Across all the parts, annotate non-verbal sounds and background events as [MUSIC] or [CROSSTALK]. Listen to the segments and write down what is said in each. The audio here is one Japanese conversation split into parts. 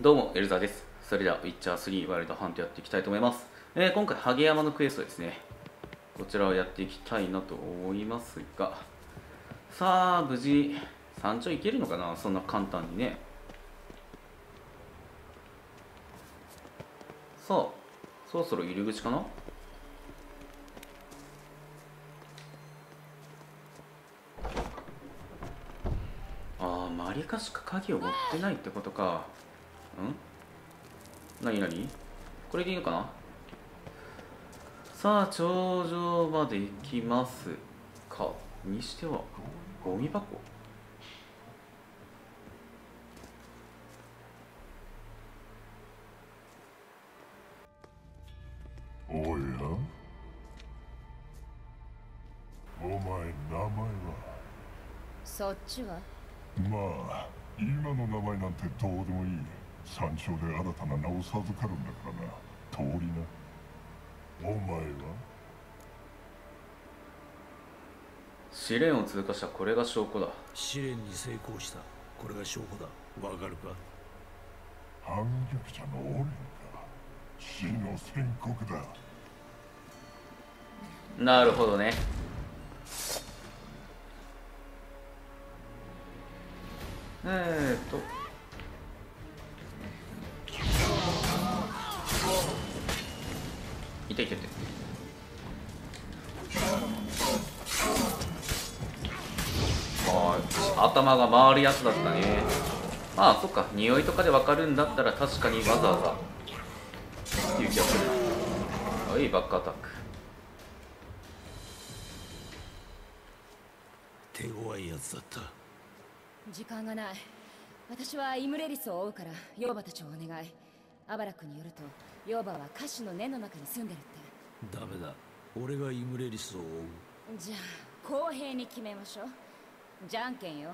どうも、エルザです。それでは、ウィッチャー3ワイルドハントやっていきたいと思います。えー今回、ハゲ山のクエストですね。こちらをやっていきたいなと思いますが、さあ、無事、山頂行けるのかな？そんな簡単にね。さあ、そろそろ入り口かな？ああ、マリカしか鍵を持ってないってことか。ん？なになにこれでいいのかな？さあ、頂上まで行きますか。にしては、ゴミ箱。おや？お前名前は？そっちは？まあ今の名前なんてどうでもいい山頂で新たな名を授かるんだからな。通りな。お前は？試練を通過したこれが証拠だ。試練に成功した。これが証拠だ。わかるか？反逆者のオレンか。死の宣告だ。なるほどね。えーっと。いたいたい頭が回るやつだったね。まあ、そっか、匂いとかでわかるんだったら確かにわざわざ。っていう気がする。はい、バックアタック。手強いやつだった時間がない私はイムレリスを追うからヨーバたちをお願いアバラクによるとヨーバはカシの根の中に住んでるっダメだ。俺がイムレリスを追う。てじゃあ公平に決めましょう。じゃんけんよ。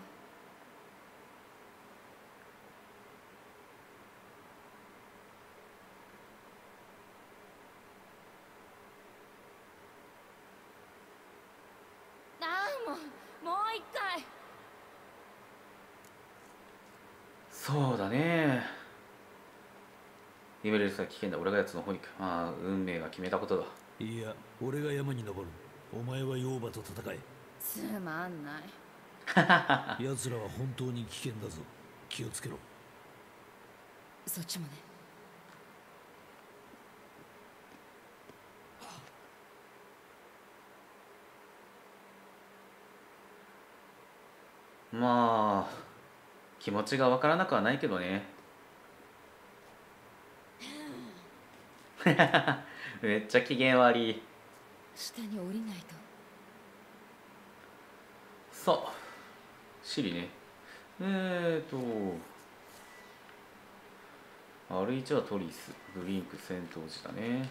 ああもうもう一回。そうだねイメレルスは危険だ。俺が奴の方に行くああ運命が決めたことだ。いや俺が山に登る。お前はヨーバと戦え。つまんない。[LAUGHS] 奴らは本当に危険だぞ。気をつけろ。そっちもね。まあ気持ちがわからなくはないけどね [LAUGHS] めっちゃ機嫌悪い。下に降りないと。さあシリね。えーと。R1 はトリス。ブリンク戦闘時だね。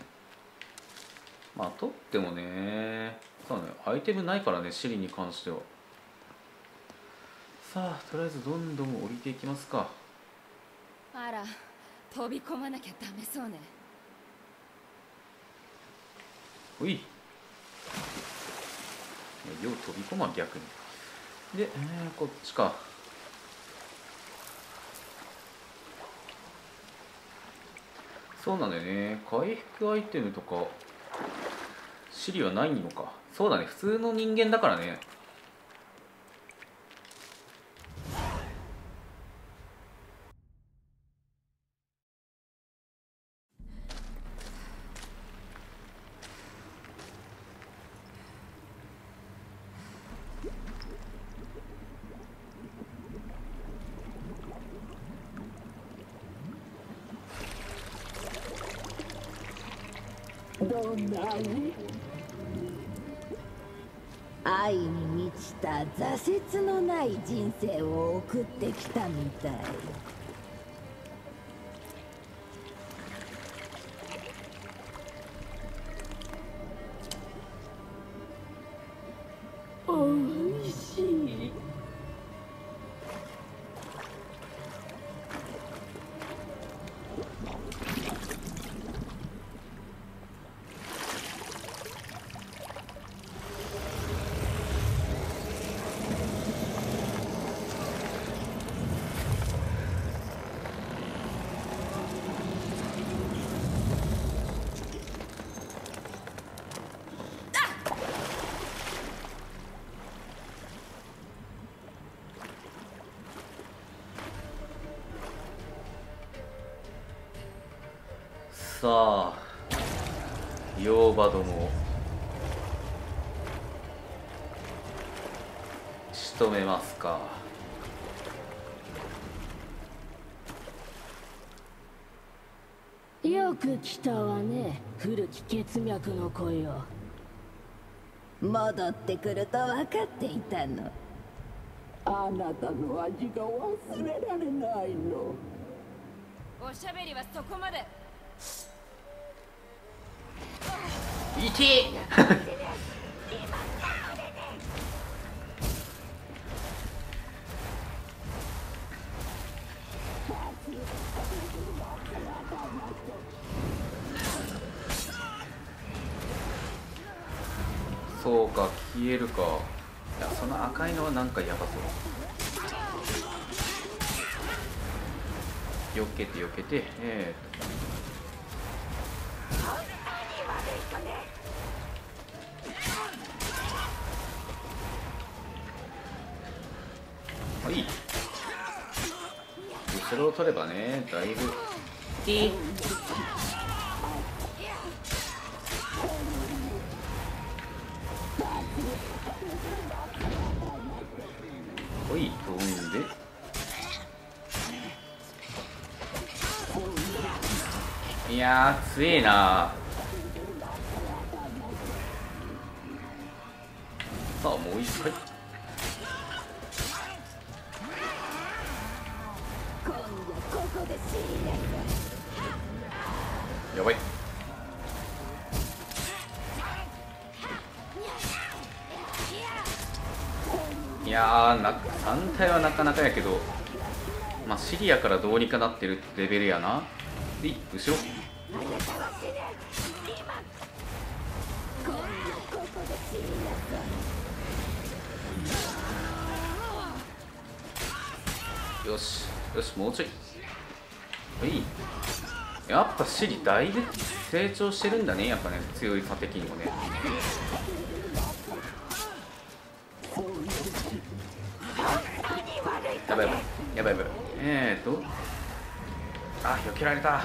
まあ取ってもね。そうね。アイテムないからねシリに関しては。さあとりあえずどんどん降りていきますか。あら飛び込まなきゃダメそうねほいよう飛び込まん逆に。で、えー、こっちか。そうなんだよね。回復アイテムとかシリはないのか。そうだね普通の人間だからね。い人生を送ってきたみたい。ヨーバども仕留めますか。よく来たわね古き血脈の子よ戻ってくると分かっていたの。あなたの味が忘れられないの。おしゃべりはそこまでい。てそうか消えるか。いやその赤いのはなんかやばそう。避けて避けてえー、はい。後ろを取ればねだいぶ。いい。ほい飛んで。いやー強えなやーな3体はなかなかやけどまあシリアからどうにかなってるレベルやな。で後ろよしよしもうちょい。はい。やっぱシリだいぶ成長してるんだねやっぱね強いさ的にもね。とあ避けられた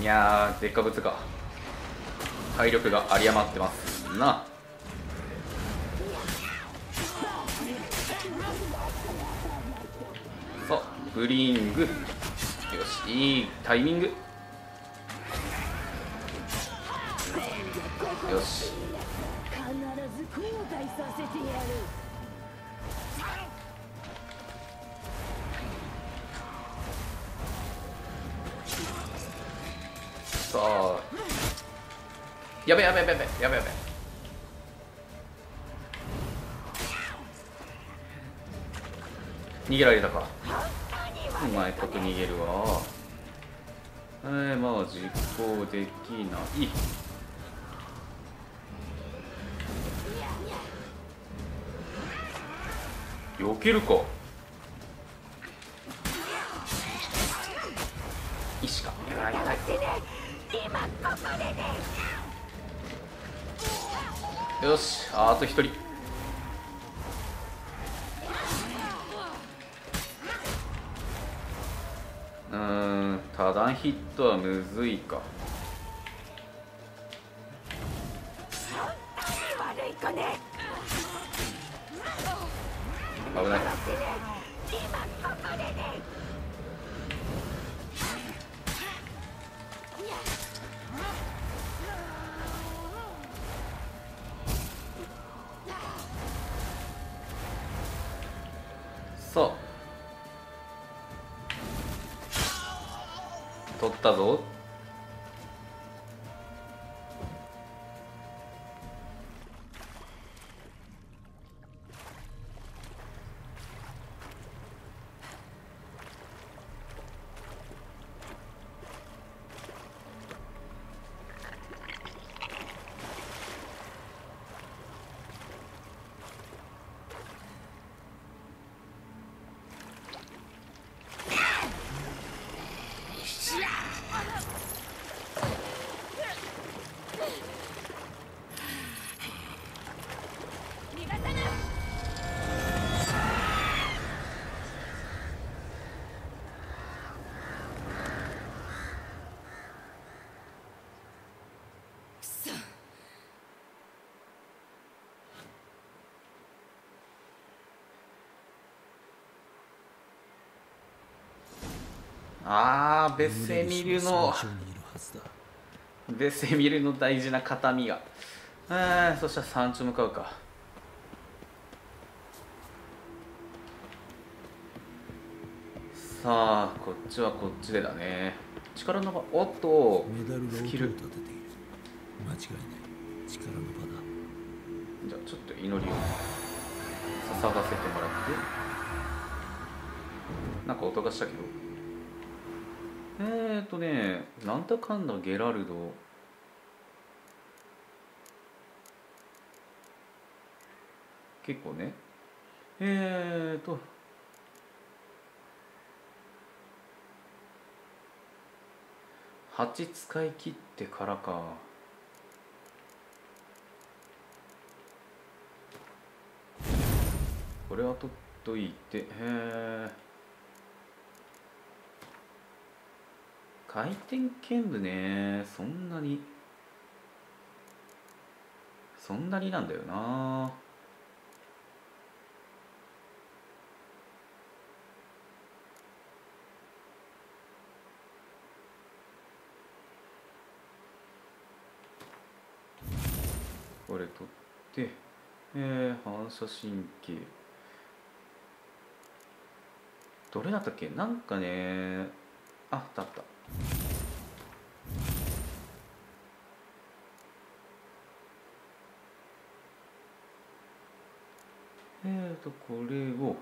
いやー、でっかぶつか。体力が有り余ってますな。さあ、ブリーング。いいタイミング。よし。さあ。やべやべやべやべやべやべ。逃げられたか。うまいこと逃げるわ。えー、まあ実行できない。避けるか。石か。いや痛い。よしああと一人多段ヒットはむずいか。あーベセミルのベセミルの大事な形見が。えー、そしたら山頂向かうか。さあこっちはこっちでだね。力の場。おっと。スキル立てている。間違いない。力の場だ。じゃあちょっと祈りを捧がせてもらって。なんか音がしたけどえーとねなんだかんだゲラルド。結構ね。えーと。8使い切ってからか。これは取っといて。へえ回転剣舞ね。そんなに。そんなになんだよな。これ取ってえー、反射神経。どれだったっけ？なんかねああったあった。えーとこれを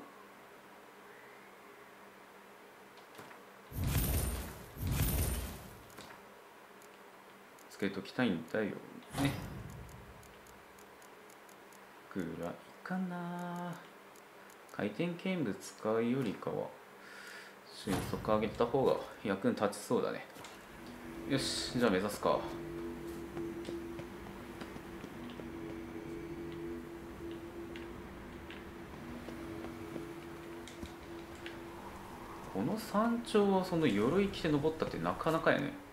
つけときたいんだよね。ぐらいかな。回転剣舞使うよりかは。俊足上げた方が役に立ちそうだね。よしじゃあ目指すか。この山頂はその鎧着て登ったってなかなかやね。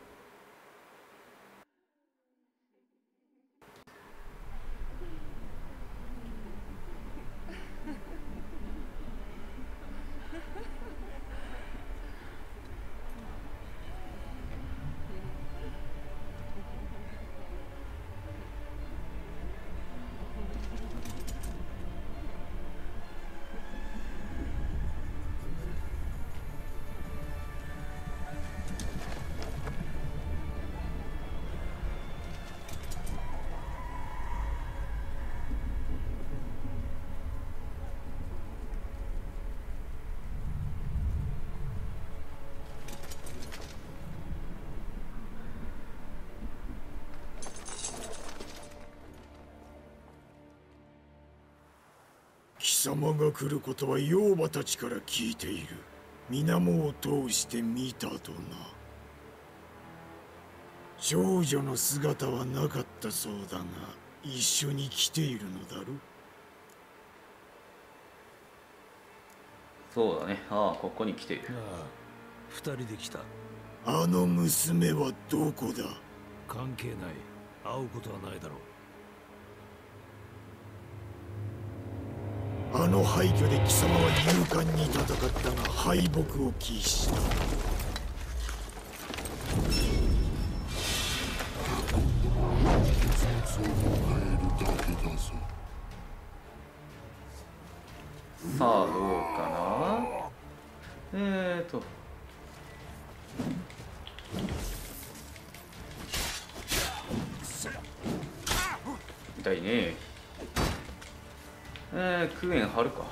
が来ることは妖婆たちから聞いている。水面を通して見たとな。少女の姿はなかったそうだが一緒に来ているのだろそうだね。ああここに来ている。ああ二人で来た。あの娘はどこだ？関係ない。会うことはないだろうあの廃墟で貴様は勇敢に戦ったが敗北を喫した。そう変えるだけだぞ。さあどうかな？えーと。痛いねえー、クエン張るか。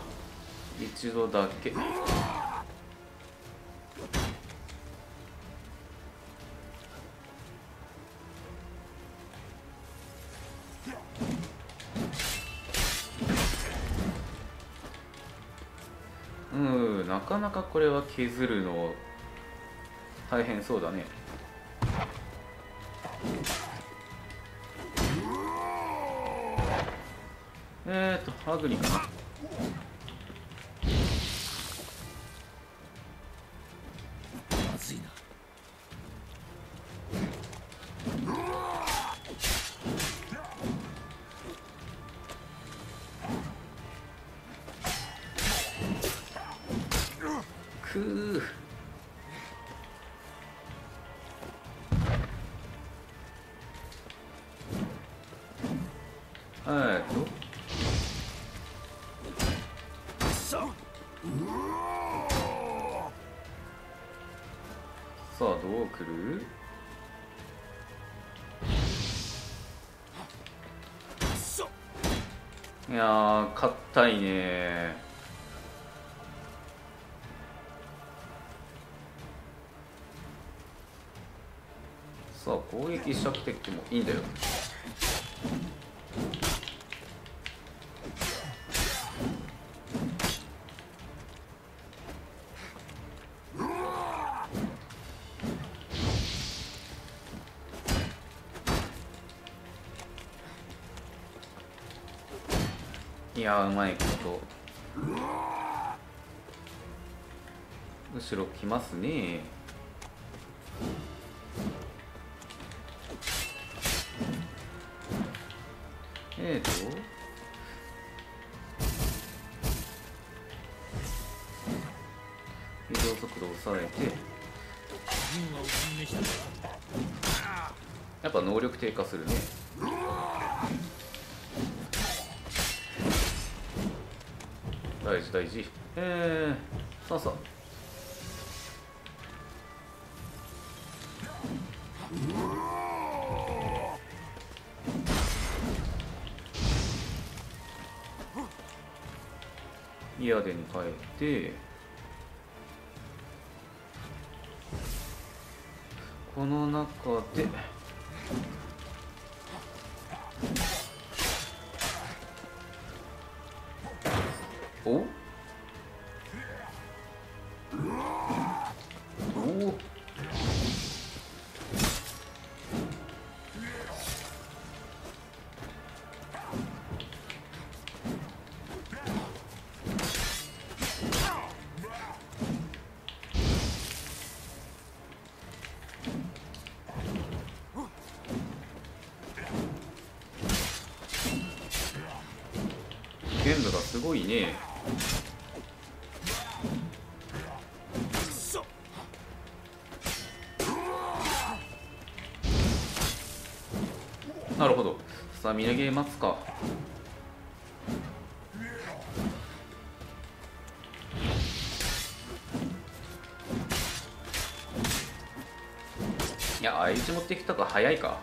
一度だけ。うんなかなかこれは削るの大変そうだね。えーとハグリかなう来る？いやー硬いね。さあ攻撃しちゃってってもいいんだよやーうまいこと。後ろ来ますね。変えてこの中ですごいね。なるほど。さあミネゲー待つか。いや相打ち持ってきたか早いか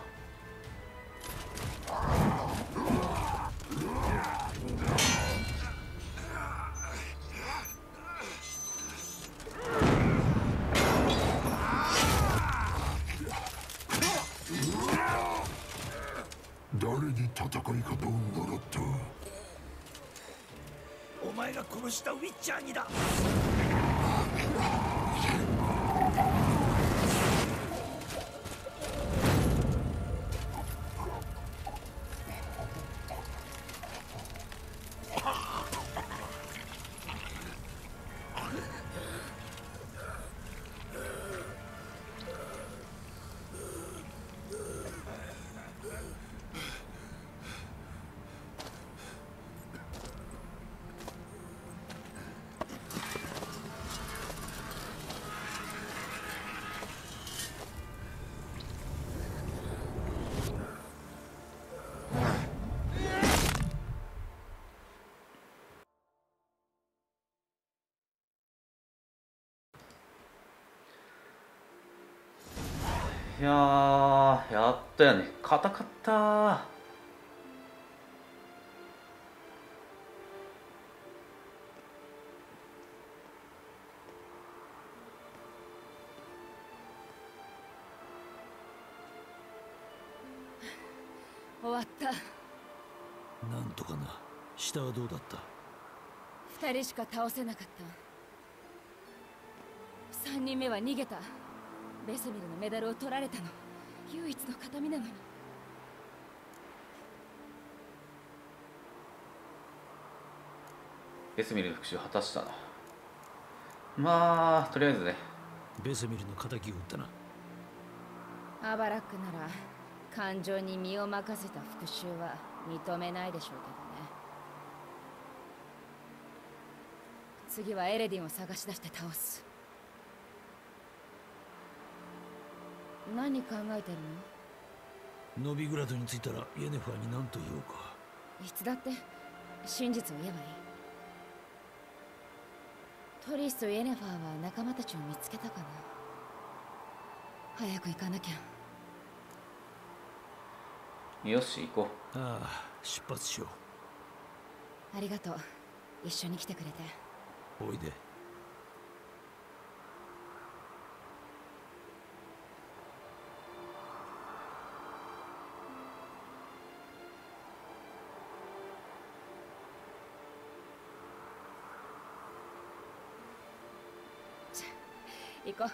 いやーやったよね。硬かったー。終わった。なんとかな。下はどうだった？二人しか倒せなかった。三人目は逃げたベスミルのメダルを取られたの。唯一の形見なのに。エスミルの復讐果たしたなまあとりあえずね。ベセミルの仇を撃ったな。アバラックなら感情に身を任せた復讐は認めないでしょうけどね。次はエレディンを探し出して倒す何考えてるの？ノビグラドに着いたらイエネファーに何と言おうか。いつだって真実を言えばいい。トリスとイエネファーは仲間たちを見つけたかな？早く行かなきゃ。よし行こああ出発しよありがとう。一緒に来てくれて。うおいで行こう。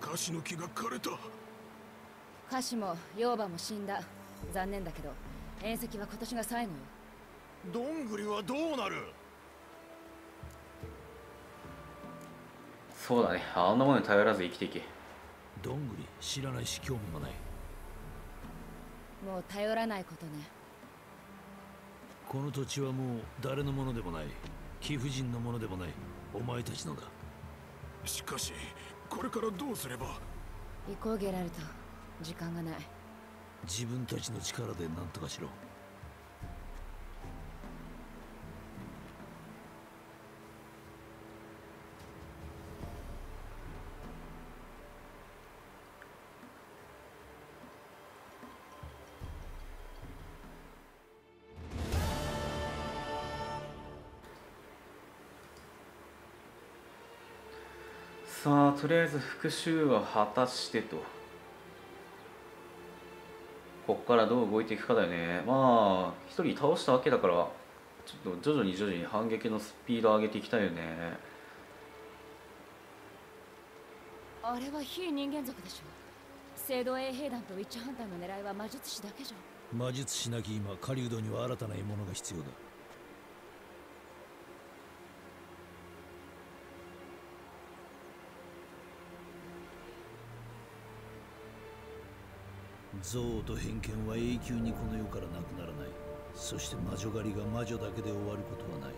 カシの木が枯れた。カシもヨーバも死んだ。残念だけど遠石は今年が最後よ。どんぐりはどうなる？そうだね。あんなものに頼らず生きていけ。どんぐり知らないし興味もない。もう頼らないことね。この土地はもう誰のものでもない。貴婦人のものでもない。お前たちのだ。しかしこれからどうすれば？行こうゲラルト。時間がない。自分たちの力で何とかしろとりあえず復讐は果たしてと。こっからどう動いていくかだよね。まあ一人倒したわけだからちょっと徐々に徐々に反撃のスピードを上げていきたいよね。あれは非人間族でしょ。聖堂衛兵団とウィッチハンターの狙いは魔術師だけじゃ。ん魔術師なき今狩人には新たな獲物が必要だ憎悪と偏見は永久にこの世からなくならない。そして魔女狩りが魔女だけで終わることはない。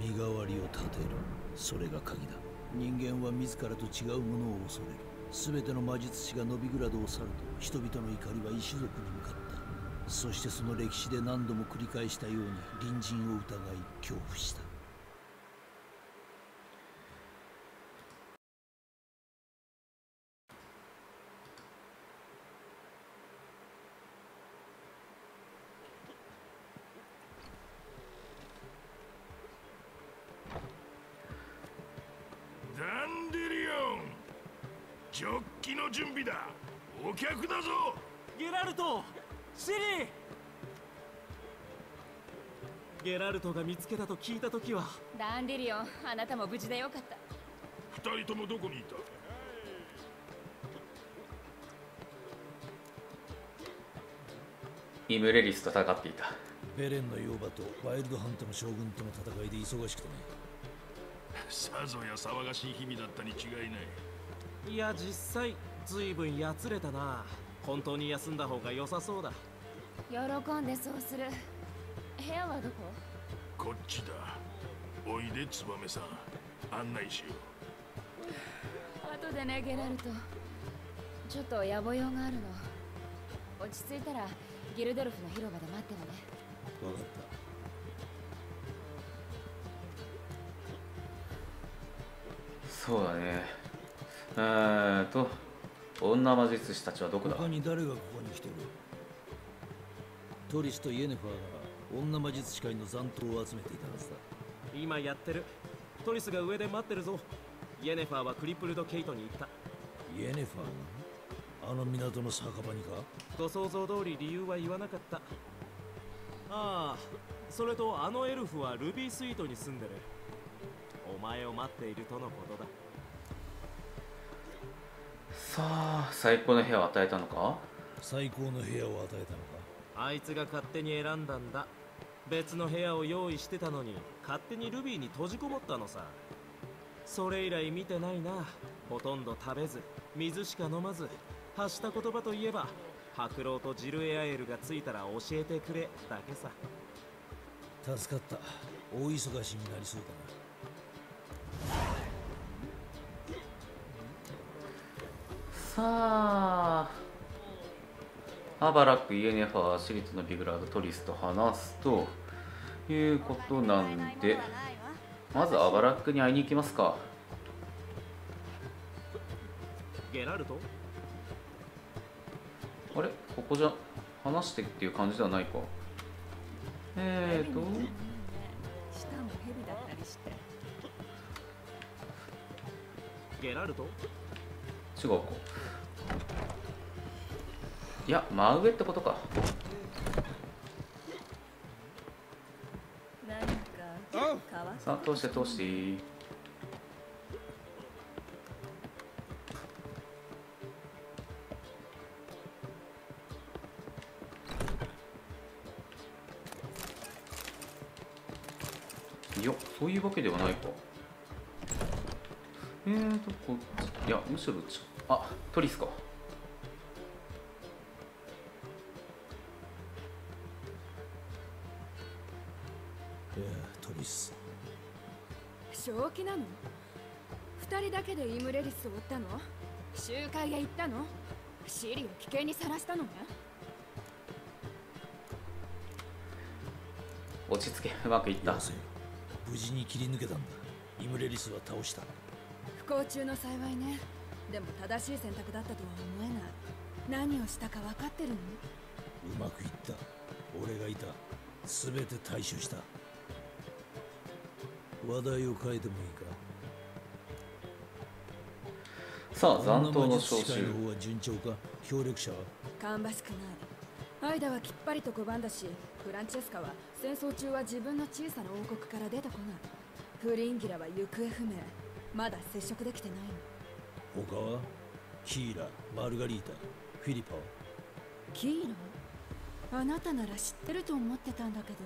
身代わりを立てる。それが鍵だ。人間は自らと違うものを恐れる。全ての魔術師がノビグラドを去ると人々の怒りは異種族に向かった。そしてその歴史で何度も繰り返したように隣人を疑い恐怖した。ゲラルトが見つけたと聞いた時は。ダンディリオンあなたも無事でよかった。二人ともどこにいた？イムレリスと戦っていた。ベレンの妖婆とワイルドハントの将軍との戦いで忙しくてね。さぞや騒がしい日々だったに違いない。いや実際ずいぶんやつれたな。本当に休んだ方が良さそうだ。喜んでそうする部屋はどここっちだ。おいでツバメさん。案内しよ後でねゲラルトちょっと野暮用があるの。落ち着いたらギルドルフの広場で待ってるね。分かった。そうだね。えーっと女魔術師たちはどこだ？他に誰がここに来てる？トリスとイエネファーが女魔術師会の残党を集めていたはずだ。今やってる。トリスが上で待ってるぞ。イエネファーはクリプルドケイトに行った。イエネファーがあの港の酒場にか？ご想像通り理由は言わなかった。ああそれとあのエルフはルビースイートに住んでる。お前を待っているとのことだ。さあ最高の部屋を与えたのか？最高の部屋を与えたのか？あいつが勝手に選んだんだ別の部屋を用意してたのに勝手にルビーに閉じこもったのさ。それ以来見てないな。ほとんど食べず水しか飲まず発した言葉といえば白狼とジルエアエルがついたら教えてくれだけさ。助かった。大忙しになりそうさあアバラック、イエネファー、私立のビグラード、トリスと話すということなんでまずアバラックに会いに行きますか。ゲラルト？あれ？ここじゃ話してっていう感じではないか。えーと。下も蛇だったりして。ゲラルト？違うかいや真上ってことか。さあ通して通して。いやそういうわけではないか。えーとこっちいやむしろちあトリスか正気なの？二人だけでイムレリスを追ったの？集会へ行ったの？シリを危険にさらしたのね？落ち着けうまくいった。無事に切り抜けたんだ。イムレリスは倒した。不幸中の幸いね。でも正しい選択だったとは思えない。何をしたか分かってるの？うまくいった。俺がいた。全て対処した話題を変えてもいいか？さあ残党の招集。の方は順調か？協力者は芳しくない。アイダはきっぱりと拒んだしフランチェスカは戦争中は自分の小さな王国から出てこない。フリンギラは行方不明。まだ接触できてないの。他は？キーラマルガリータ。フィリパは？キーラ？あなたなら知ってると思ってたんだけど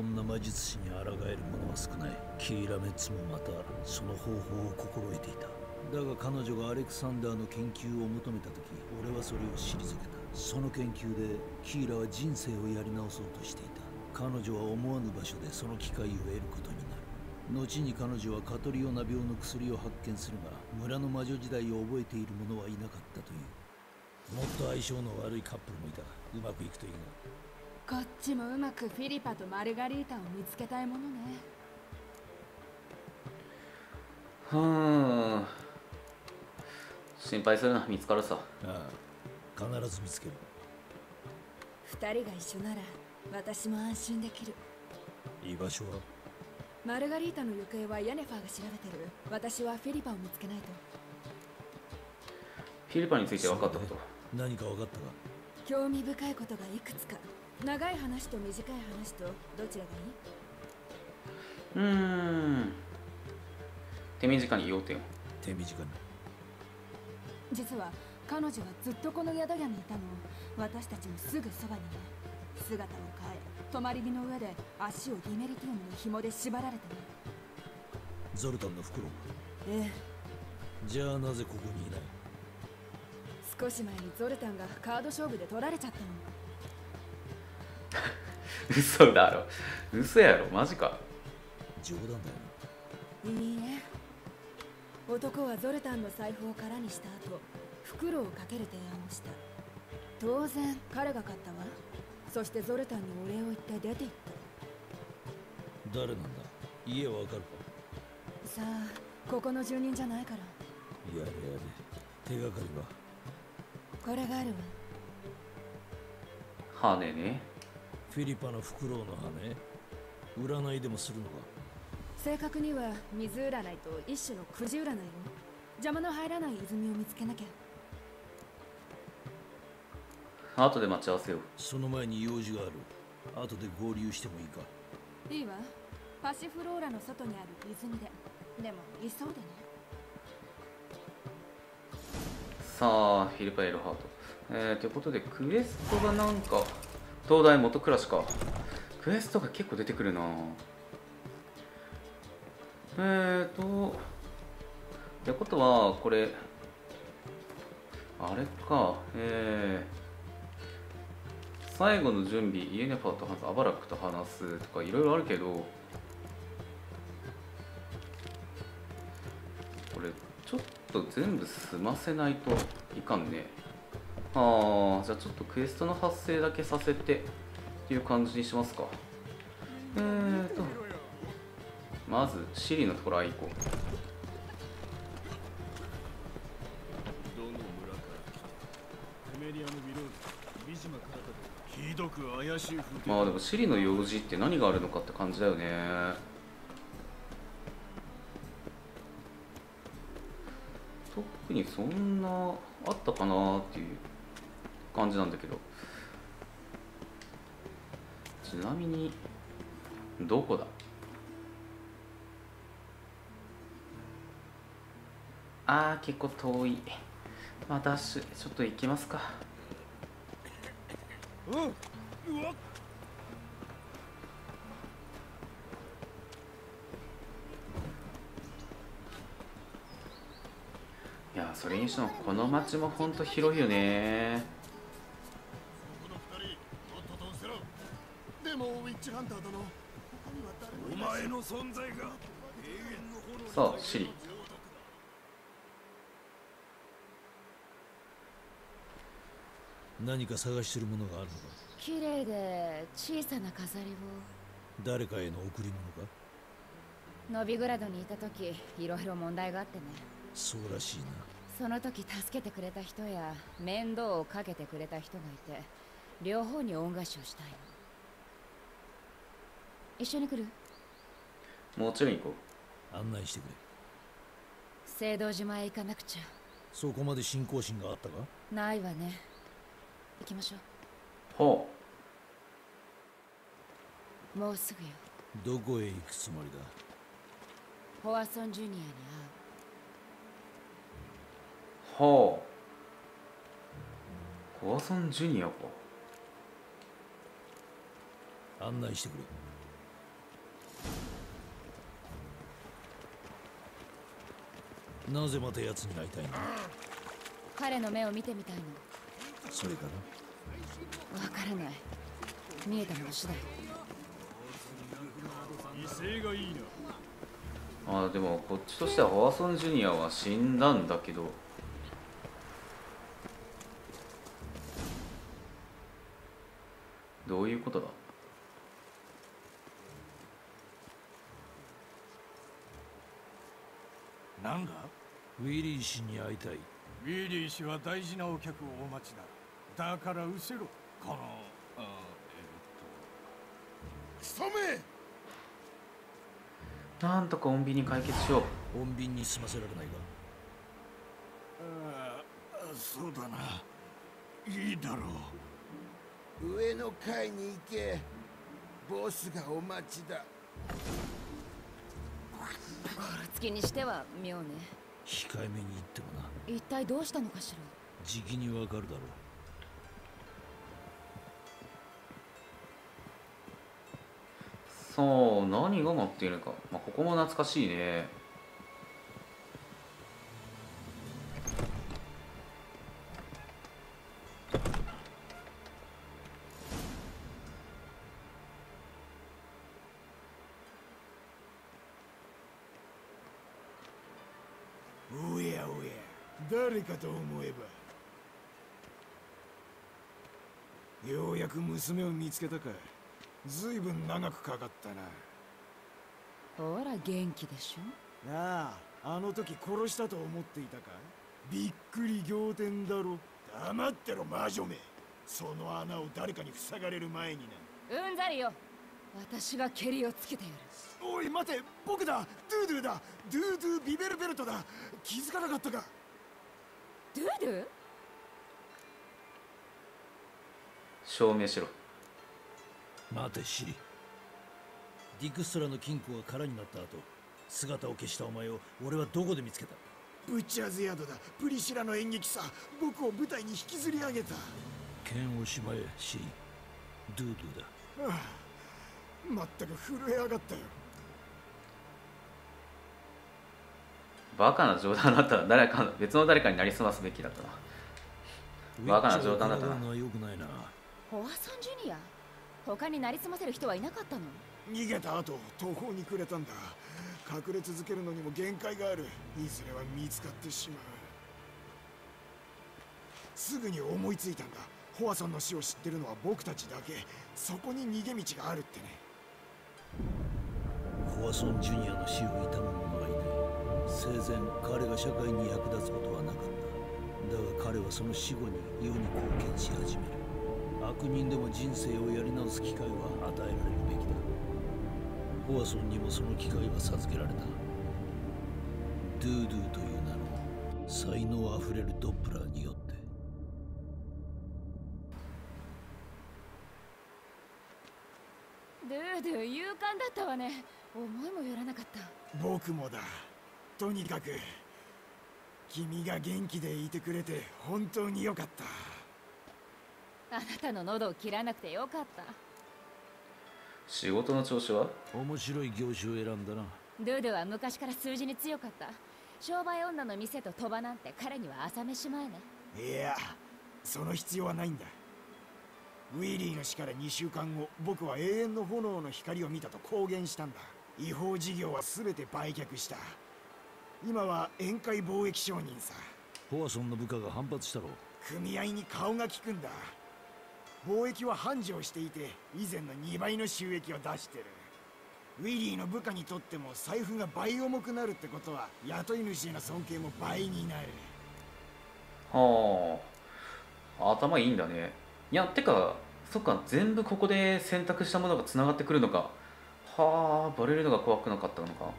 女魔術師に抗える者は少ない。キーラメッツもまたその方法を心得ていた。だが彼女がアレクサンダーの研究を求めた時俺はそれを退けた。その研究でキーラは人生をやり直そうとしていた。彼女は思わぬ場所でその機会を得ることになる。後に彼女はカトリオナ病の薬を発見するが村の魔女時代を覚えている者はいなかったという。もっと相性の悪いカップルもいた。うまくいくといいがこっちもうまくフィリパとマルガリータを見つけたいものね。ふーん。心配するな見つかるさ。ああ必ず見つける。二人が一緒なら私も安心できる。居場所は？マルガリータの行方はヤネファーが調べてる。私はフィリパを見つけないと。フィリパについて分かったこと。何か分かったか？興味深いことがいくつか長い話と短い話とどちらがいい？うーん。手短に要点を手短に。実は彼女はずっとこの宿屋にいたの。私たちのすぐそばにね姿を変え泊まり木の上で足をディメリティウムの紐で縛られてねゾルタンの袋ええ。じゃあなぜここにいない？少し前にゾルタンがカード勝負で取られちゃったの [LAUGHS] 嘘だろ。嘘やろ。マジか。冗談だよ。いいえ男はゾルタンの財布を空にした後袋をかける提案をした。当然彼が勝ったわ。そしてゾルタンにお礼を言って出て行っな誰なんだ？家はわかるか？たさあここの住人じゃないから。やれやれ。手がかりは？これがあるわ。羽ねフィリパのフクロウの羽占いでもするのか？正確には水占いと一種のくじ占いよ。邪魔の入らない泉を見つけなきゃ。後で待ち合わせよう。その前に用事がある。後で合流してもいいか？いいわ。パシフローラの外にある泉で。でも急いでね。さあフィリパ・エルハート。えー、ということでクエストがなんか東大元暮らしか。クエストが結構出てくるな。えーとってことはこれあれか。えー、最後の準備イエネファーと話すアバラックと話すとかいろいろあるけどこれちょっと全部済ませないといかんね。ああじゃあちょっとクエストの発生だけさせてっていう感じにしますか。えーとまずシリのトライ行こう。まあでもシリの用事って何があるのかって感じだよね。特にそんなあったかなっていう感じなんだけど。ちなみにどこだ？あー結構遠い。まあダッシュちょっと行きますか。いやそれにしてもこの街もほんと広いよね。お前の存在が永遠の炎さあシリ。何か探してるものがあるのか？綺麗で小さな飾りを。誰かへの贈り物か？ノビグラドにいた時いろいろ問題があってね。そうらしいな。その時助けてくれた人や面倒をかけてくれた人がいて両方に恩返しをしたい。の一緒に来る？もちろん行こ案内してくれ。聖堂島へ行かなくちゃ。そこまで信仰心があったか？ないわね。行きましょう。ほう。もうすぐよ。どこへ行くつもりだ？ホアソン・ジュニアにう。ほう。コアソンジュニアか。案内してくれなぜまた奴に会いたいの？彼の目を見てみたいの。それかなわからない。見えたもの次第。威勢がいいな。あーでもこっちとしてはコアソンジュニアは死んだんだけど。どういうことだ？なんだウィリー氏に会いたい。ウィリー氏は大事なお客をお待ちだ。だから失せろ。このあえっと。クソめなんとか穏便に解決しよう。穏便に済ませられないか？ああそうだな。いいだろう。上の階に行け。ボスがお待ちだゴロつきにしては妙ね。控えめに言ってもな。一体どうしたのかしら。じきにわかるだろうそう何が待っているのか、まあ、ここも懐かしいねかと思えば。ようやく娘を見つけたか。ずいぶん長くかかったな。ほら元気でしょ？なああの時殺したと思っていたか？びっくり仰天だろ。黙ってろ魔女め。その穴を誰かに塞がれる前にな。うんざりよ。私がケリをつけてやる。おい待て。僕だ。ドゥドゥだ。ドゥドゥビベルベルトだ。気づかなかったかドゥドゥ？証明しろ。待てシリ。ディクストラの金庫が空になった後姿を消したお前を俺はどこで見つけた？ブッチャーズヤードだ。プリシラの演劇さ。僕を舞台に引きずり上げた。剣をしまえシリ。ドゥドゥだ。ああ。まったく震え上がったよバカな冗談だったら誰か別の誰かになりすますべきだったな。バカな冗談だったな。ホワソンジュニア？他になりすませる人はいなかったの？逃げた後途方に暮れたんだ。隠れ続けるのにも限界がある。いずれは見つかってしまう。すぐに思いついたんだ。ホワソンの死を知ってるのは僕たちだけ。そこに逃げ道があるってね。ホワソンジュニアの死を悼む生前彼が社会に役立つことはなかった。だが彼はその死後に世に貢献し始める。悪人でも人生をやり直す機会は与えられるべきだ。ホワソンにもその機会は授けられた。ドゥードゥという名の才能あふれるドップラーによって。ドゥドゥ勇敢だったわね。思いもよらなかった。僕もだとにかく君が元気でいてくれて本当によかった。あなたの喉を切らなくてよかった。仕事の調子は？面白い業種を選んだな。ドゥドゥは昔から数字に強かった。商売女の店と賭場なんて彼には朝飯前ね。いやその必要はないんだ。ウィリーの死から2週間後僕は永遠の炎の光を見たと公言したんだ。違法事業は全て売却した今は宴会貿易商人さ。ホワソンの部下が反発したろ組合に顔が利くんだ。貿易は繁盛していて以前の2倍の収益を出してる。ウィリーの部下にとっても財布が倍重くなるってことは雇い主への尊敬も倍になる。はあ頭いいんだね。いやてかそっか全部ここで選択したものがつながってくるのか。はあバレるのが怖くなかったのか。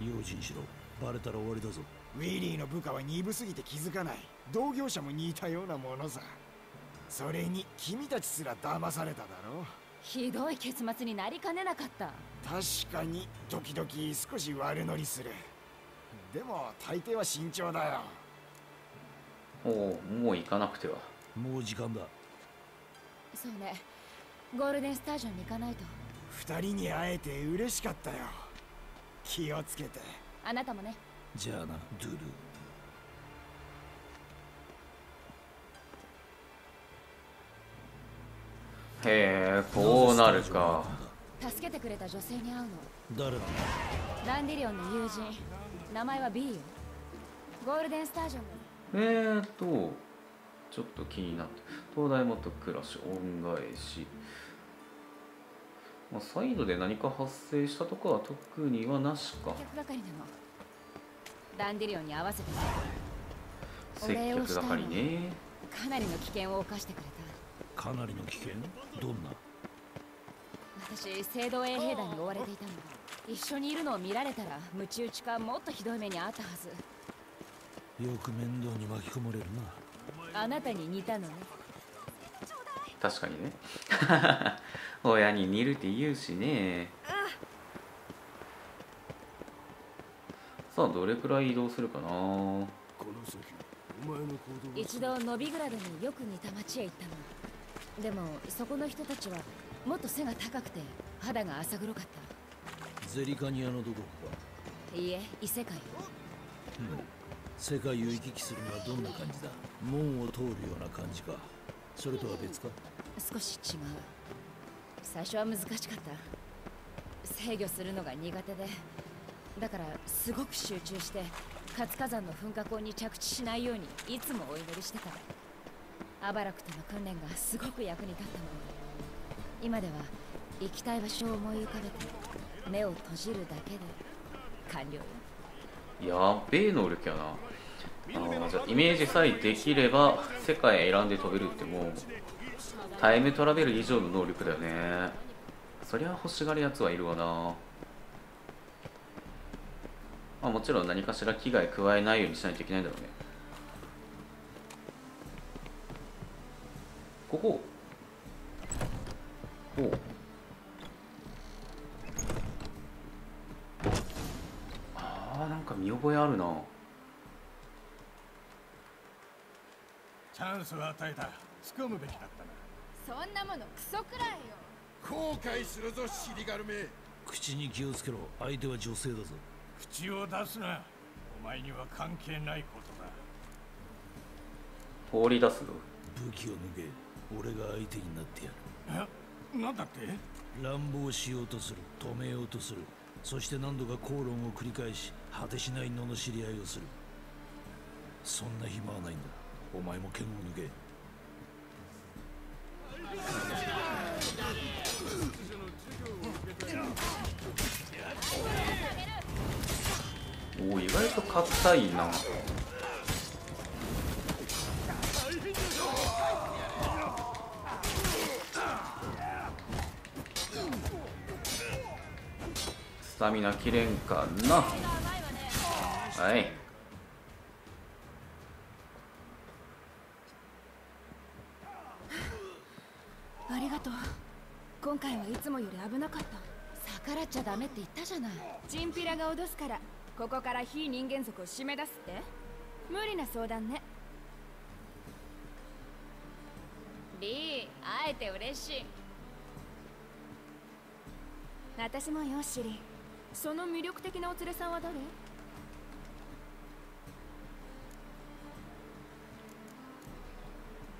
用心しろバレたら終わりだぞ。ウィリーの部下は鈍すぎて気づかない。同業者も似たようなものさ。それに君たちすら騙されただろ。ひどい結末になりかねなかった。確かに時々少し悪乗りする。でも大抵は慎重だよ。おおもう行かなくては。もう時間だ。そうね。ゴールデンスタジオに行かないと。二人に会えて嬉しかったよ。気をつけてあなたもね。じゃあなドゥルへえこうなるか。助けてくれた女性に会うの。誰だ？ランディリオンの友人。名前は B よ。ゴールデンスタジオのえーとちょっと気になって。東大元暮らし恩返し、まあ、サイドで何か発生したとかは特にはなしか。客係なのランディリオンに合わせて接客係ね。かなりの危険を冒してくれた。かなりの危険？どんな？私聖堂衛兵団に追われていたの。一緒にいるのを見られたらムチ打ちかもっとひどい目にあったはず。よく面倒に巻き込まれるな。あなたに似たのね確かにね。[LAUGHS] 親に似るって言うしね。さあどれくらい移動するかな。一度ノビグラドによく似た町へ行ったの。でもそこの人たちはもっと背が高くて肌が浅黒かった。ゼリカニアのどこか。いいえ異世界、うん、世界を行き来するのはどんな感じだ？門を通るような感じか。それとは別か？少し違う。最初は難しかった。制御するのが苦手で。だからすごく集中して活火山の噴火口に着地しないようにいつもお祈りしてた。アバラクとの訓練がすごく役に立ったもの。今では行きたい場所を思い浮かべて目を閉じるだけで完了。やべえ能力。やなあじゃあイメージさえできれば世界選んで飛べるってもうタイムトラベル以上の能力だよね。そりゃ欲しがるやつはいるわな。まあもちろん何かしら危害加えないようにしないといけないんだろうね。ここ。おあーなんか見覚えあるな。チャンスを与えた。掴むべきだったな。そんなものクソくらいよ。後悔するぞ尻軽め。口に気をつけろ。相手は女性だぞ。口を出すなお前には関係ないことだ。放り出すぞ。武器を抜け俺が相手になってやる。えなんだって？乱暴しようとする。止めようとする。そして何度か口論を繰り返し果てしない罵り合いをする。そんな暇はないんだ。お前も剣を抜けおお意外と硬いな。スタミナ切れんかな。はいありがとう今回はいつもより危なかった逆らっちゃダメって言ったじゃない。チンピラが脅すからここから非人間族を締め出すって？無理な相談ね。リー会えて嬉しい。私もよシリその魅力的なお連れさんは誰？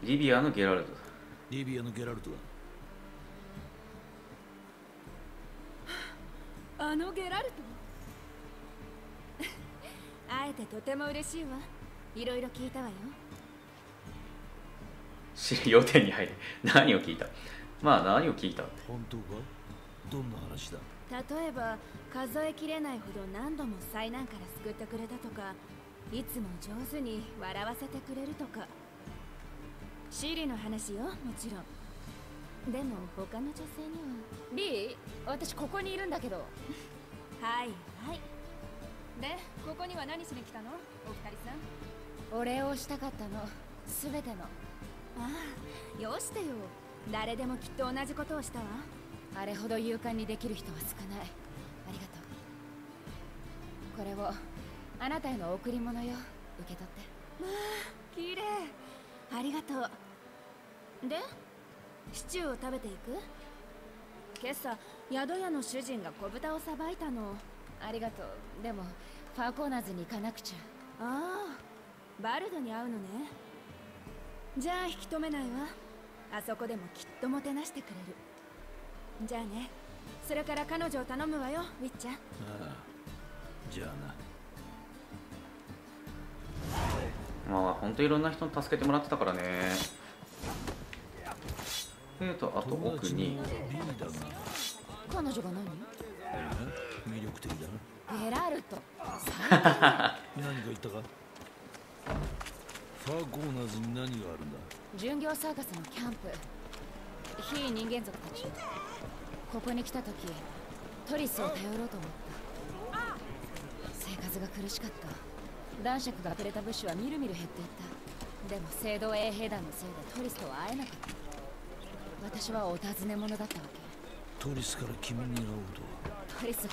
リビアのゲラルトだ。リビアのゲラルトだ [LAUGHS] あのゲラルト会えてとても嬉しいわ。いろいろ聞いたわよ。知り予定に入る何を聞いた？まあ何を聞いた？本当か？どんな話だ？例えば数えきれないほど何度も災難から救ってくれたとかいつも上手に笑わせてくれるとか。シリの話よもちろんでも他の女性には。リー私ここにいるんだけど。[LAUGHS] はいはい。でここには何しに来たの？お二人さん。お礼をしたかったの。全ての。ああよしてよ。誰でもきっと同じことをしたわ。あれほど勇敢にできる人は少ない。ありがとう。これをあなたへの贈り物よ。受け取って。まあ綺麗。ありがとう。で？シチューを食べていく？今朝宿屋の主人が小豚をさばいたの。ありがとう。でもファーコーナーズに行かなくちゃ。ああバルドに会うのね。じゃあ引き止めないわ。あそこでもきっともてなしてくれる。じゃあね。それから彼女を頼むわよウィッちゃん。ああじゃあな。まあ本当いろんな人に助けてもらってたからねえーとあと奥に。彼女が何？え魅力的だなゲラルト。何か言ったか？ファーコーナーズに何があるんだ？巡業サーカスのキャンプ。非人間族たち。ここに来た時トリスを頼ろうと思った。生活が苦しかった。男爵がくれた物資はみるみる減っていった。でも聖堂衛兵団のせいでトリスとは会えなかった私はお尋ね者だったわけ。トリスから君に会うとは？トリスは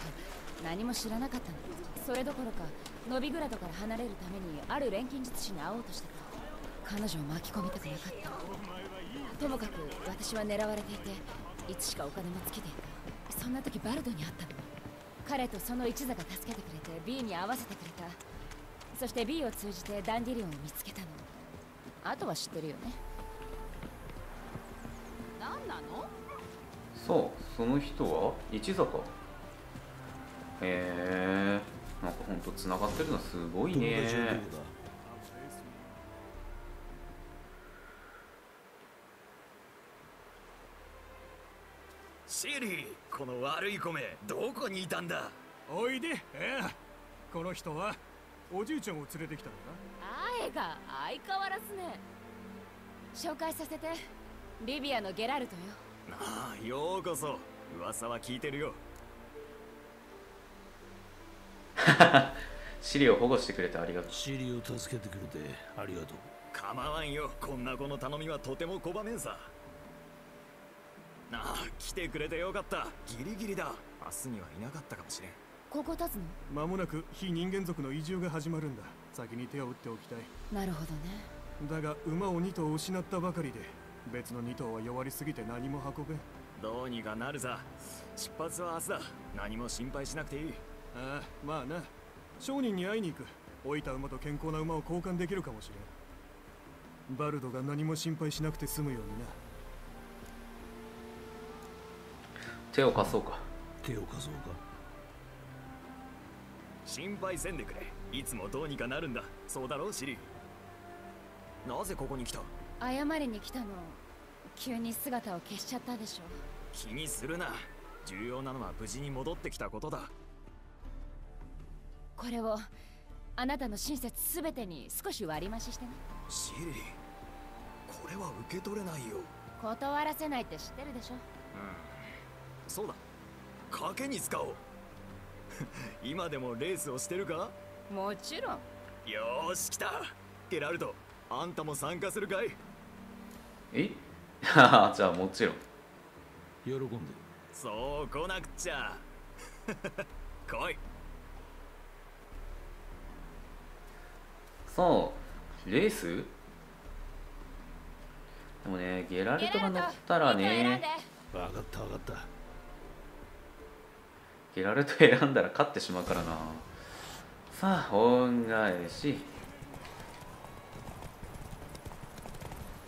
何も知らなかったの。それどころかノビグラドから離れるためにある錬金術師に会おうとしてた。彼女を巻き込みたくなかった。ともかく私は狙われていていつしかお金も尽きていたそんな時バルドに会ったの。彼とその一座が助けてくれて B に会わせてくれた。そして B を通じてダンディリオンを見つけたの。あとは知ってるよねそうその人は一座か。へえなんかほんとつながってるのすごいね。シリーこの悪い米どこにいたんだ？おいで。ええこの人はおじいちゃんを連れてきたのあえが相変わらずね。紹介させてリビアのゲラルトよ。ああようこそ。噂は聞いてるよ。シリを保護してくれてありがとう。シリを助けてくれてありがとう。構わんよ。こんな子の頼みはとても拒めんさ。ああ来てくれてよかった。ギリギリだ。明日にはいなかったかもしれん。ここ立つの？間もなく非人間族の移住が始まるんだ。先に手を打っておきたい。なるほどね。だが馬を2頭失ったばかりで別の2頭は弱りすぎて何も運べどうにかなるさ。出発は明日だ。何も心配しなくていい。ああまあな。商人に会いに行く。老いた馬と健康な馬を交換できるかもしれん。バルドが何も心配しなくて済むようにな。手を貸そうか。手を貸そうか。心配せんでくれ。いつもどうにかなるんだ。そうだろうシリなぜここに来た？謝りに来たの。急に姿を消しちゃったでしょ。気にするな。重要なのは無事に戻ってきたことだ。これをあなたの親切すべてに少し割り増ししてね。シリこれは受け取れないよ。断らせないって知ってるでしょ。うん。そうだ。賭けに使おう。[LAUGHS] 今でもレースをしてるか？もちろん。よーし来た。ゲラルトあんたも参加するかい？え？[LAUGHS] じゃあもちろん。喜んでそう来なくっちゃ。[LAUGHS] 来い。さあレース？でもねゲラルトが乗ったらね。分かった分かった。ゲラルト選んだら勝ってしまうからな。さあ恩返し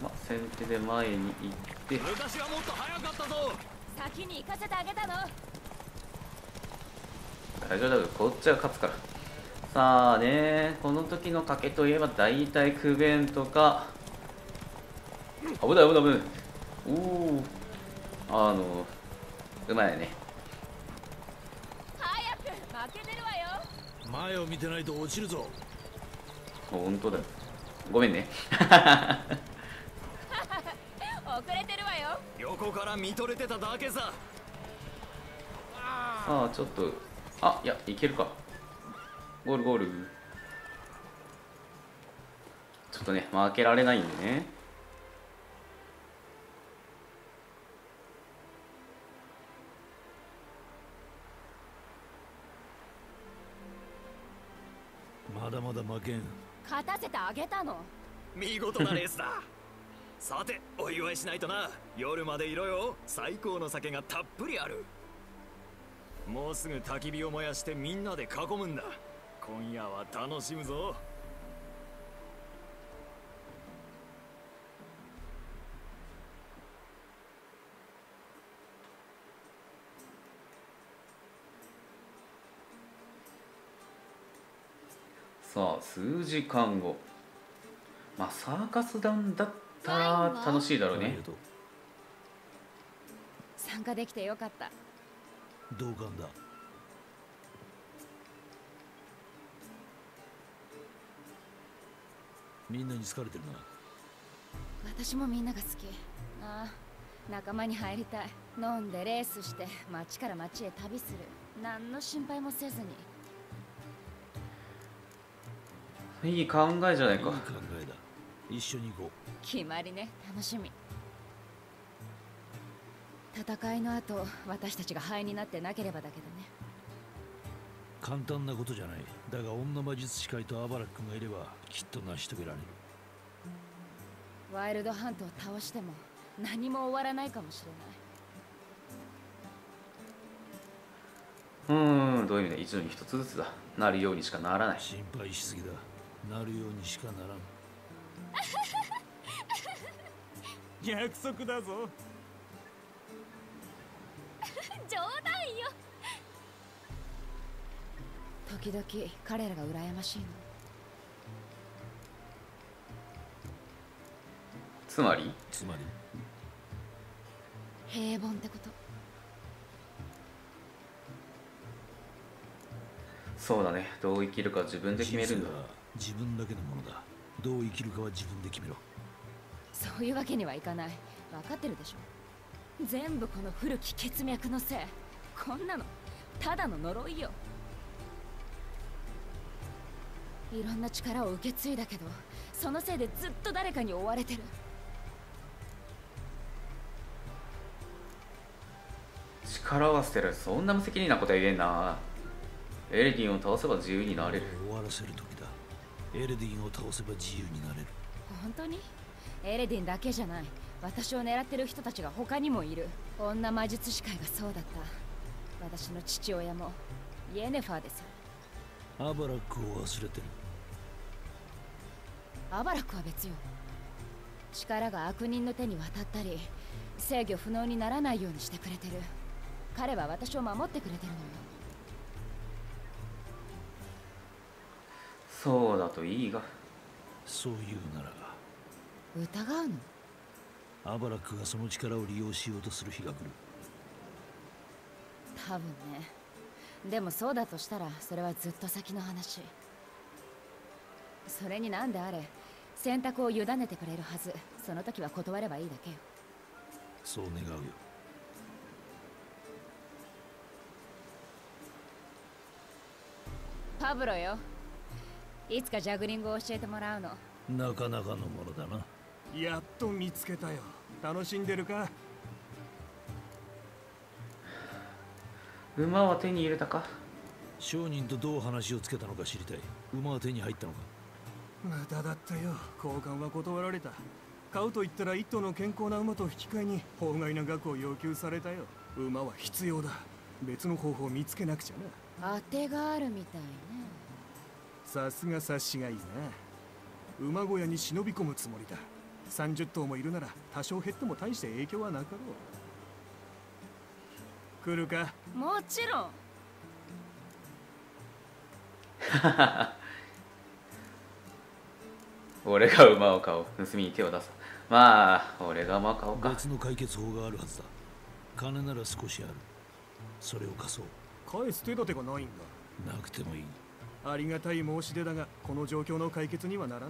まあ先手で前に行って。昔はもっと早かったぞ。先に行かせてあげたの。大丈夫こっちは勝つから。さあねこの時の賭けといえば大体クベンとか。危ない危ない危ない。おおあのうまいね。早く負けてるわよ。前を見てないと落ちるぞ。本当だ。よごめんね [LAUGHS] 遅れてるわよ。横から見とれてただけさ。さあちょっと。あいやいけるか。ゴールゴール。ちょっとね負けられないんでね。まだまだ負けん。勝たせてあげたの。見事なレースだ [LAUGHS] さてお祝いしないとな。夜までいろよ。最高の酒がたっぷりある。もうすぐ焚き火を燃やしてみんなで囲むんだ。今夜は楽しむぞ。さあ数時間後。まあサーカス団だったら楽しいだろうね。参加できてよかった。同感だ。みんなに好かれてるな。私もみんなが好き。ああ仲間に入りたい。飲んでレースして町から町へ旅する。何の心配もせずに。いい考えじゃないか。いい考えだ。一緒に行こ決まりね。楽しみ。戦いの後私たちが灰になってなければだけどね。う簡単なことじゃない。だが女魔術師会とアバラックがいればきっと成し遂げられる。ワイルドハントを倒しても何も終わらないかもしれない。うーんどういう意味だ一度に一つずつだ。なるようにしかならない。心配しすぎだ。なるようにしかならん [LAUGHS] 約束だぞ。[LAUGHS] 冗談よ。時々彼らが羨ましいの。つまり？つまり？平凡ってこと。そうだね。どう生きるか自分で決めるんだ。自分だけのものだ。どう生きるかは自分で決めろそういうわけにはいかない。分かってるでしょ？全部この古き血脈のせい。こんなのただの呪いよ。いろんな力を受け継いだけどそのせいでずっと誰かに追われてる。力を捨てるそんな無責任なことは言えんな。エレディンを倒せば自由になれる。終わらせる時だ。エレディンを倒せば自由になれる。本当に？エレディンだけじゃない。私を狙ってる人たちが他にもいる。女魔術師会がそうだった。私の父親も。イエネファーです。アバラックを忘れてる。アバラックは別よ。力が悪人の手に渡ったり制御不能にならないようにしてくれてる。彼は私を守ってくれてるのよ。そうだといいが。そういうなら疑うの？アバラックがその力を利用しようとする日が来る。多分ね。でもそうだとしたらそれはずっと先の話。それになんであれ選択を委ねてくれるはず。その時は断ればいいだけよ。そう願うよ。パブロよ。いつかジャグリングを教えてもらうの。なかなかのものだなやっと見つけたよ。楽しんでるか？馬は手に入れたか？商人とどう話をつけたのか知りたい。馬は手に入ったのか？無駄だったよ。交換は断られた。買うと言ったら一頭の健康な馬と引き換えに法外な額を要求されたよ。馬は必要だ。別の方法を見つけなくちゃな。当てがあるみたいね。さすが察しがいいな。馬小屋に忍び込むつもりだ30頭もいるなら多少減っても大して影響はなかろう。来るか？もちろん。[LAUGHS] 俺が馬を買おう。盗みに手を出す。まあ俺が馬を買おうか。別の解決法があるはずだ。金なら少しある。それを貸そう。返す手立てがないんだ。なくてもいい。ありがたい申し出だがこの状況の解決にはならない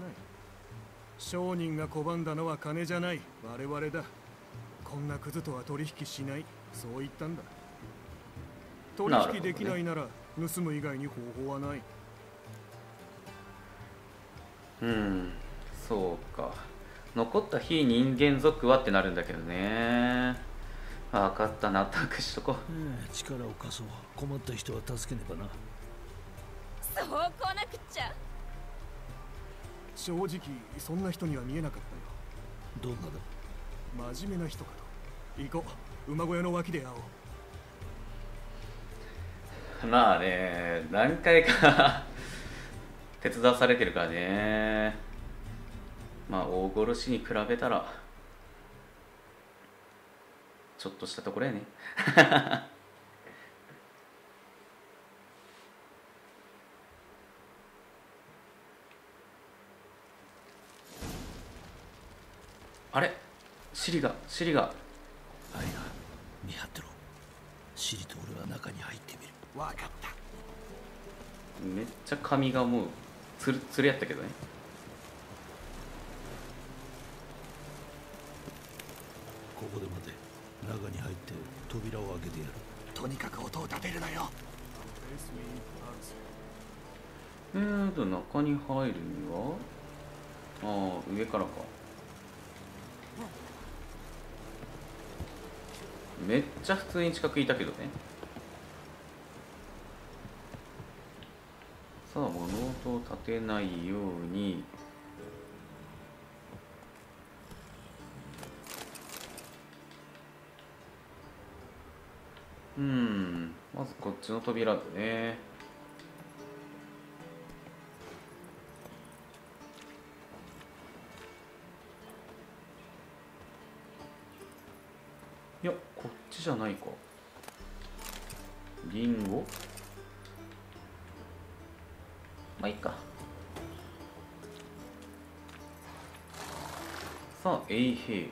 商人が拒んだのは金じゃない。我々だ。こんなクズとは取引しない。そう言ったんだ。取引できないなら盗む以外に方法はない。うんそうか。残った非人間族はってなるんだけどね。分かった納得しとこ。う、ええ、力を貸そう。困った人は助けねばな。そうこなくっちゃ正直そんな人には見えなかったよ。どんなだ？真面目な人かと。行こう。馬小屋の脇で会おう。まあね何回か [LAUGHS] 手伝わされてるからね。まあ大殺しに比べたらちょっとしたところやねあれシリがシリが。はいな見張ってろ。シリと俺は中に入ってみる。分かった。めっちゃ髪がもうつるつるやったけどね。ここで待て。中に入って扉を開けてやる。とにかく音を立てるなよ。えーと中に入るには？ああ上からかめっちゃ普通に近くいたけどね。さあ物音を立てないように。うんまずこっちの扉だね。ちじゃないか。リンゴ？まあいいか。さあ衛兵。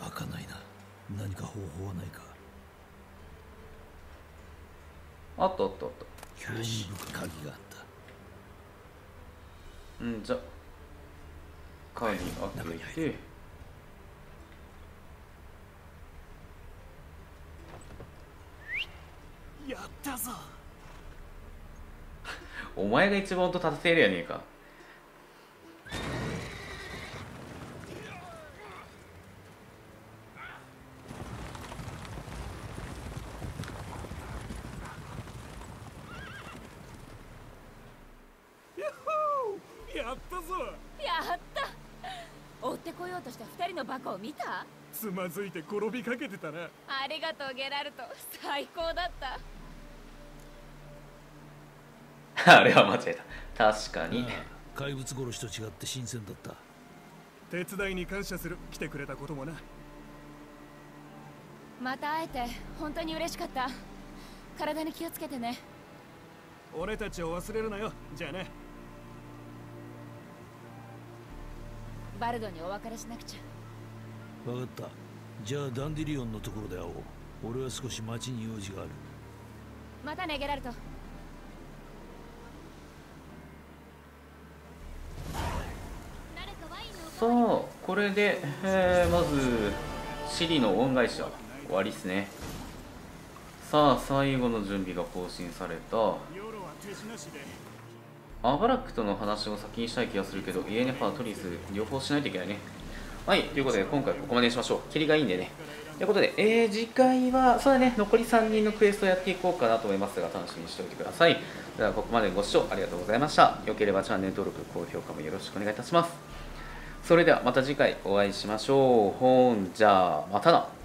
開かないな。何か方法はないか。あったあったあった。興味深い鍵があった。うんじゃ鍵開けて。やったぞ。[LAUGHS] お前が一番音立ててるやねえかやったぞやった追ってこようとした二人のバカを見た？つまずいて転びかけてたな。ありがとうゲラルト。最高だった。[LAUGHS] あれは間違えた。確かに。怪物殺しと違って新鮮だった。手伝いに感謝する。来てくれたこともな。また会えて本当に嬉しかった。体に気をつけてね。俺たちを忘れるなよ。じゃあねバルドにお別れしなくちゃ分かった。じゃあダンディリオンのところで会おう。俺は少し町に用事がある。またねゲラルトさあこれで、えー、まずシリの恩返しは終わりっすね。さあ最後の準備が更新された。アバラックとの話を先にしたい気がするけどイエネファートリス両方しないといけないねはいということで今回ここまでにしましょう霧がいいんでねということで、えー、次回は、そうだね、残り3人のクエストをやっていこうかなと思いますが、楽しみにしておいてください。では、ここまでご視聴ありがとうございました。よければチャンネル登録、高評価もよろしくお願いいたします。それではまた次回お会いしましょう。ほんじゃあ、またな。